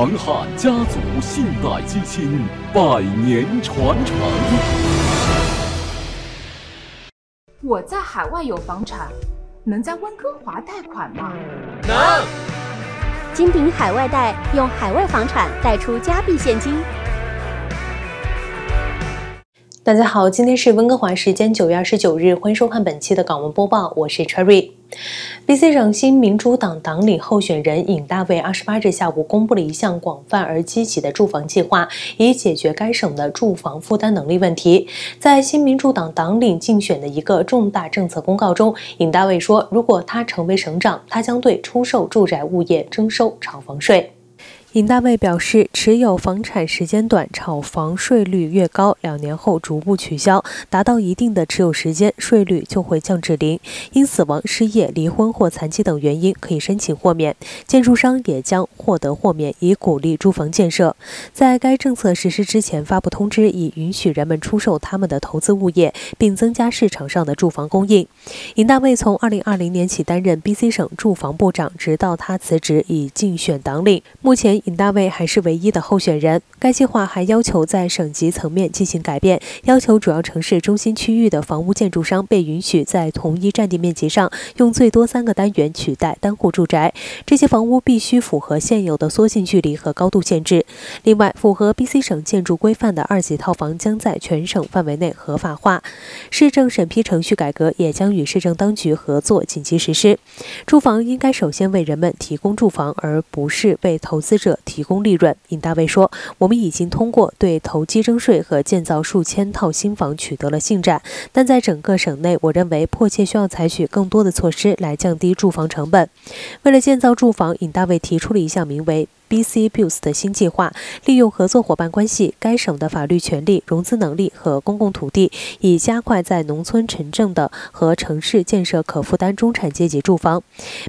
长汉家族信贷基金百年传承。我在海外有房产，能在温哥华贷款吗？能。金鼎海外贷用海外房产贷出加币现金。大家好，今天是温哥华时间九月二十九日，欢迎收看本期的港闻播报，我是 Cherry。B.C 省新民主党党领候选人尹大卫二十八日下午公布了一项广泛而积极的住房计划，以解决该省的住房负担能力问题。在新民主党党领竞选的一个重大政策公告中，尹大卫说，如果他成为省长，他将对出售住宅物业征收炒房税。尹大卫表示，持有房产时间短，炒房税率越高，两年后逐步取消，达到一定的持有时间，税率就会降至零。因死亡、失业、离婚或残疾等原因可以申请豁免，建筑商也将获得豁免，以鼓励住房建设。在该政策实施之前发布通知，以允许人们出售他们的投资物业，并增加市场上的住房供应。尹大卫从2020年起担任 BC 省住房部长，直到他辞职以竞选党领。目前。尹大卫还是唯一的候选人。该计划还要求在省级层面进行改变，要求主要城市中心区域的房屋建筑商被允许在同一占地面积上用最多三个单元取代单户住宅。这些房屋必须符合现有的缩进距离和高度限制。另外，符合 BC 省建筑规范的二级套房将在全省范围内合法化。市政审批程序改革也将与市政当局合作紧急实施。住房应该首先为人们提供住房，而不是为投资者。提供利润，尹大卫说：“我们已经通过对投机征税和建造数千套新房取得了进展，但在整个省内，我认为迫切需要采取更多的措施来降低住房成本。为了建造住房，尹大卫提出了一项名为。” BC Builds 的新计划利用合作伙伴关系、该省的法律权利、融资能力和公共土地，以加快在农村、城镇的和城市建设可负担中产阶级住房。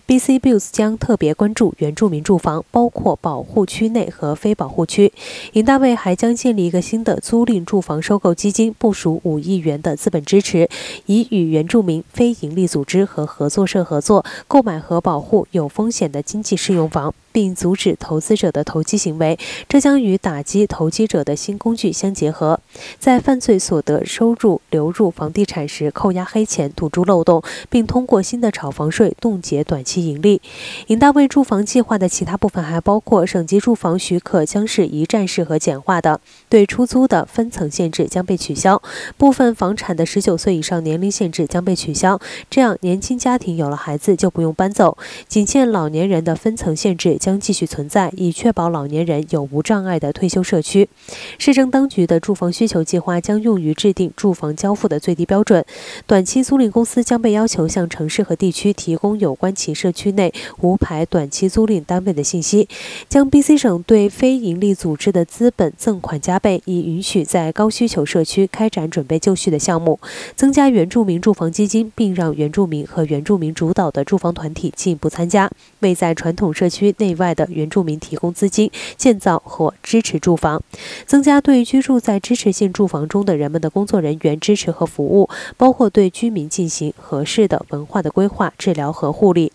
BC Builds 将特别关注原住民住房，包括保护区内和非保护区。尹大卫还将建立一个新的租赁住房收购基金，部署五亿元的资本支持，以与原住民、非营利组织和合作社合作，购买和保护有风险的经济适用房。并阻止投资者的投机行为，这将与打击投机者的新工具相结合，在犯罪所得收入流入房地产时扣押黑钱，堵住漏洞，并通过新的炒房税冻结短期盈利。银大卫住房计划的其他部分还包括省级住房许可将是一站式和简化的，对出租的分层限制将被取消，部分房产的十九岁以上年龄限制将被取消，这样年轻家庭有了孩子就不用搬走，仅限老年人的分层限制。将继续存在，以确保老年人有无障碍的退休社区。市政当局的住房需求计划将用于制定住房交付的最低标准。短期租赁公司将被要求向城市和地区提供有关其社区内无牌短期租赁单位的信息。将 BC 省对非营利组织的资本赠款加倍，以允许在高需求社区开展准备就绪的项目。增加原住民住房基金，并让原住民和原住民主导的住房团体进一步参加，为在传统社区内。以外的原住民提供资金建造或支持住房，增加对居住在支持性住房中的人们的工作人员支持和服务，包括对居民进行合适的文化的规划、治疗和护理。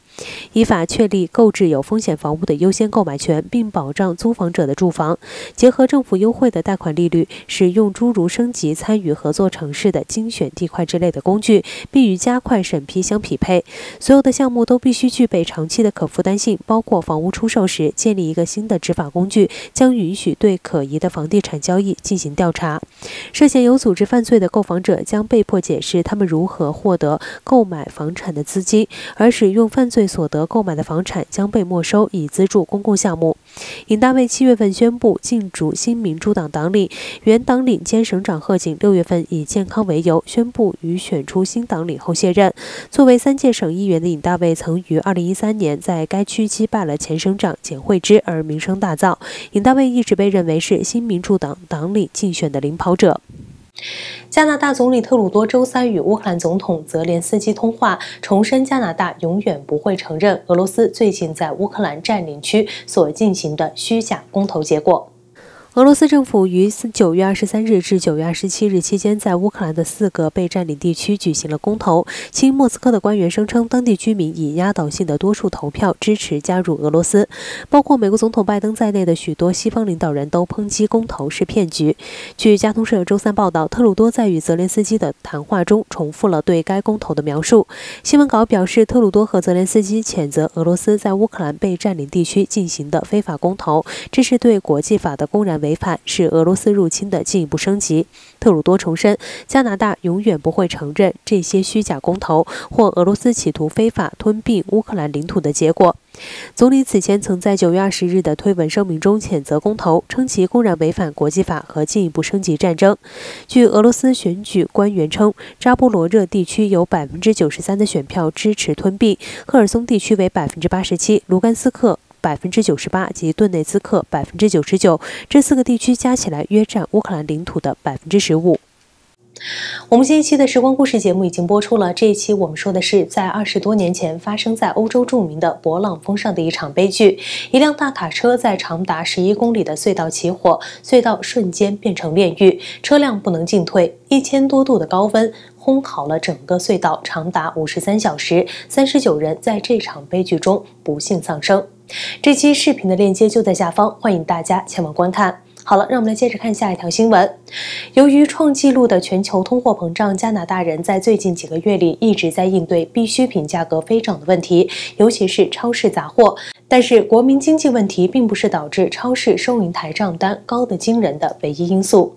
依法确立购置有风险房屋的优先购买权，并保障租房者的住房。结合政府优惠的贷款利率，使用诸如升级参与合作城市的精选地块之类的工具，并与加快审批相匹配。所有的项目都必须具备长期的可负担性，包括房屋出售时建立一个新的执法工具，将允许对可疑的房地产交易进行调查。涉嫌有组织犯罪的购房者将被迫解释他们如何获得购买房产的资金，而使用犯罪。所得购买的房产将被没收，以资助公共项目。尹大卫七月份宣布进驻新民主党党领，原党领兼省长贺锦六月份以健康为由宣布与选出新党领后卸任。作为三届省议员的尹大卫，曾于二零一三年在该区击败了前省长简惠之而名声大噪。尹大卫一直被认为是新民主党党领竞选的领跑者。加拿大总理特鲁多周三与乌克兰总统泽连斯基通话，重申加拿大永远不会承认俄罗斯最近在乌克兰占领区所进行的虚假公投结果。俄罗斯政府于九月二十三日至九月二十七日期间，在乌克兰的四个被占领地区举行了公投。亲莫斯科的官员声称，当地居民以压倒性的多数投票支持加入俄罗斯。包括美国总统拜登在内的许多西方领导人都抨击公投是骗局。据加通社周三报道，特鲁多在与泽连斯基的谈话中重复了对该公投的描述。新闻稿表示，特鲁多和泽连斯基谴责俄罗斯在乌克兰被占领地区进行的非法公投，这是对国际法的公然违违反，是俄罗斯入侵的进一步升级。特鲁多重申，加拿大永远不会承认这些虚假公投或俄罗斯企图非法吞并乌克兰领土的结果。总理此前曾在九月二十日的推文声明中谴责公投，称其公然违反国际法和进一步升级战争。据俄罗斯选举官员称，扎波罗热地区有百分之九十三的选票支持吞并，赫尔松地区为百分之八十七，卢甘斯克。百分之九十八及顿内兹克百分之九十九，这四个地区加起来约占乌克兰领土的百分之十五。我们新一期的时光故事节目已经播出了。这一期我们说的是在二十多年前发生在欧洲著名的勃朗峰上的一场悲剧：一辆大卡车在长达十一公里的隧道起火，隧道瞬间变成炼狱，车辆不能进退。一千多度的高温烘烤了整个隧道，长达五十三小时，三十九人在这场悲剧中不幸丧生。这期视频的链接就在下方，欢迎大家前往观看。好了，让我们来接着看下一条新闻。由于创纪录的全球通货膨胀，加拿大人在最近几个月里一直在应对必需品价格飞涨的问题，尤其是超市杂货。但是，国民经济问题并不是导致超市收银台账单高得惊人的唯一因素。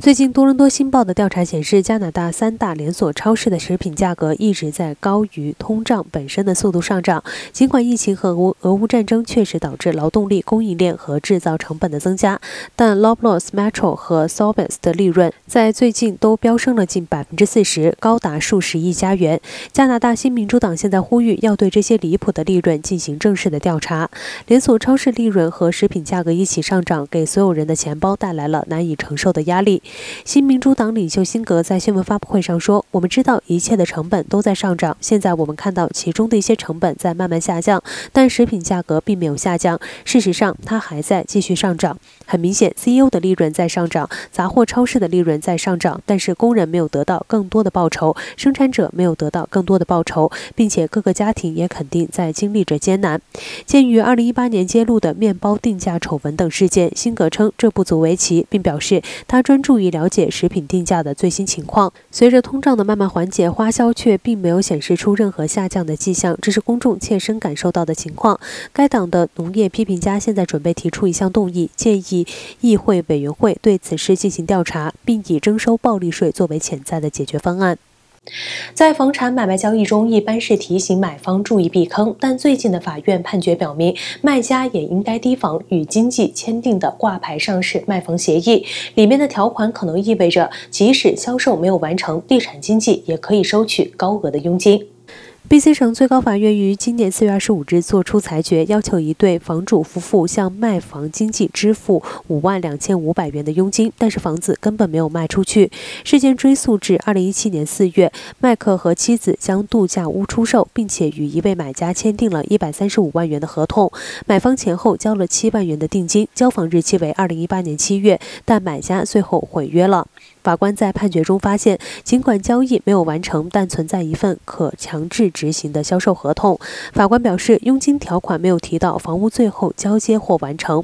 最近，多伦多新报的调查显示，加拿大三大连锁超市的食品价格一直在高于通胀本身的速度上涨。尽管疫情和俄俄乌战争确实导致劳动力、供应链和制造成本的增加，但 Loblaws、Metro 和 s o b e s 的利润在最近都飙升了近百分之四十，高达数十亿加元。加拿大新民主党现在呼吁要对这些离谱的利润进行正式的调查。连锁超市利润和食品价格一起上涨，给所有人的钱包带来了难以承受的压力。新民主党领袖辛格在新闻发布会上说：“我们知道一切的成本都在上涨，现在我们看到其中的一些成本在慢慢下降，但食品价格并没有下降。事实上，它还在继续上涨。很明显，CEO 的利润在上涨，杂货超市的利润在上涨，但是工人没有得到更多的报酬，生产者没有得到更多的报酬，并且各个家庭也肯定在经历着艰难。”鉴于2018年揭露的面包定价丑闻等事件，辛格称这不足为奇，并表示他专注。注意了解食品定价的最新情况。随着通胀的慢慢缓解，花销却并没有显示出任何下降的迹象，这是公众切身感受到的情况。该党的农业批评家现在准备提出一项动议，建议议会委员会对此事进行调查，并以征收暴利税作为潜在的解决方案。在房产买卖交易中，一般是提醒买方注意避坑，但最近的法院判决表明，卖家也应该提防与经纪签订的挂牌上市卖房协议，里面的条款可能意味着，即使销售没有完成，地产经纪也可以收取高额的佣金。B.C 省最高法院于今年四月二十五日作出裁决，要求一对房主夫妇向卖房经纪支付五万两千五百元的佣金，但是房子根本没有卖出去。事件追溯至二零一七年四月，麦克和妻子将度假屋出售，并且与一位买家签订了一百三十五万元的合同，买方前后交了七万元的定金，交房日期为二零一八年七月，但买家最后毁约了。法官在判决中发现，尽管交易没有完成，但存在一份可强制执行的销售合同。法官表示，佣金条款没有提到房屋最后交接或完成。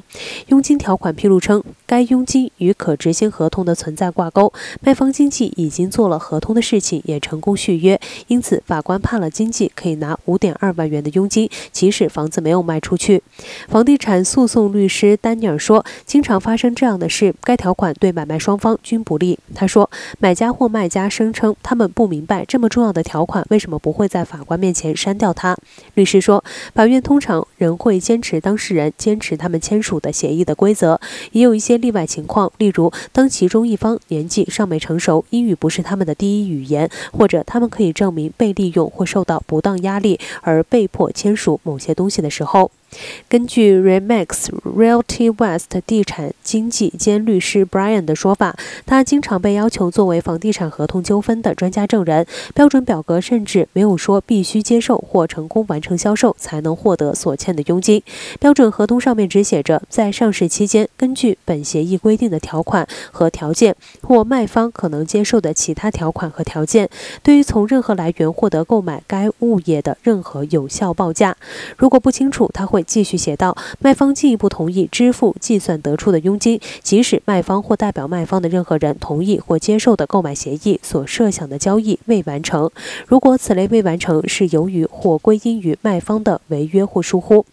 佣金条款披露称，该佣金与可执行合同的存在挂钩。卖方经纪已经做了合同的事情，也成功续约，因此法官判了经纪可以拿五点二万元的佣金，即使房子没有卖出去。房地产诉讼律师丹尼尔说：“经常发生这样的事，该条款对买卖双方均不利。”他说，买家或卖家声称他们不明白这么重要的条款为什么不会在法官面前删掉它。律师说，法院通常仍会坚持当事人坚持他们签署的协议的规则，也有一些例外情况，例如当其中一方年纪尚未成熟，英语不是他们的第一语言，或者他们可以证明被利用或受到不当压力而被迫签署某些东西的时候。根据 Remax Realty West 地产经纪兼律师 Brian 的说法，他经常被要求作为房地产合同纠纷的专家证人。标准表格甚至没有说必须接受或成功完成销售才能获得所欠的佣金。标准合同上面只写着，在上市期间，根据本协议规定的条款和条件，或卖方可能接受的其他条款和条件，对于从任何来源获得购买该物业的任何有效报价。如果不清楚，他会继续写道：卖方进一步同意支付计算得出的佣金，即使卖方或代表卖方的任何人同意或接受的购买协议所设想的交易未完成。如果此类未完成是由于或归因于卖方的违约或疏忽。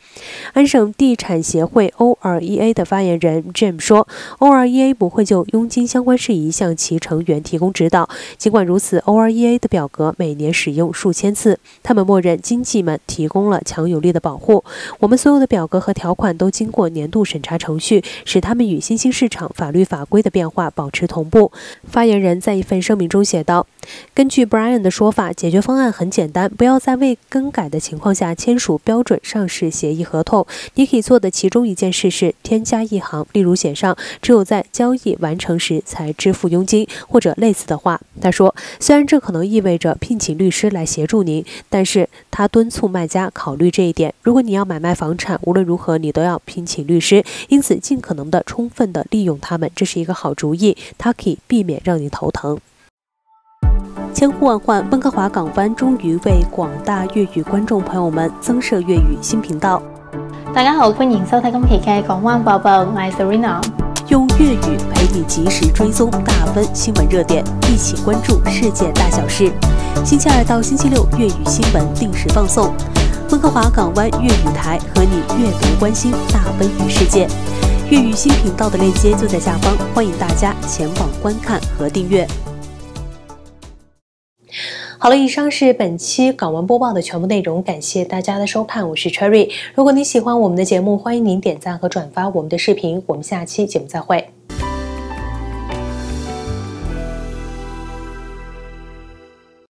安省地产协会 （OREA） 的发言人 Jim 说：“OREA 不会就佣金相关事宜向其成员提供指导。尽管如此，OREA 的表格每年使用数千次。他们默认经纪们提供了强有力的保护。我们所有的表格和条款都经过年度审查程序，使他们与新兴市场法律法规的变化保持同步。”发言人在一份声明中写道：“根据 Brian 的说法，解决方案很简单，不要在未更改的情况下签署标准上市协议合同。你可以做的其中一件事是添加一行，例如写上只有在交易完成时才支付佣金，或者类似的话。”他说：“虽然这可能意味着聘请律师来协助您，但是他敦促卖家考虑这一点。如果你要买卖房产，无论如何你都要聘请律师，因此尽可能的充分的利用他们，这是一个好主意。它可以避免让你头疼。”千呼万唤，温哥华港湾终于为广大粤语观众朋友们增设粤语新频道。大家好，欢迎收睇今期嘅港湾报报，我系 Serena。用粤语陪你及时追踪大温新闻热点，一起关注世界大小事。星期二到星期六，粤语新闻定时放送。温哥华港湾粤语台和你阅读关心大温与世界。粤语新频道的链接就在下方，欢迎大家前往观看和订阅。好了，以上是本期港文播报的全部内容，感谢大家的收看，我是 Cherry。如果你喜欢我们的节目，欢迎您点赞和转发我们的视频，我们下期节目再会。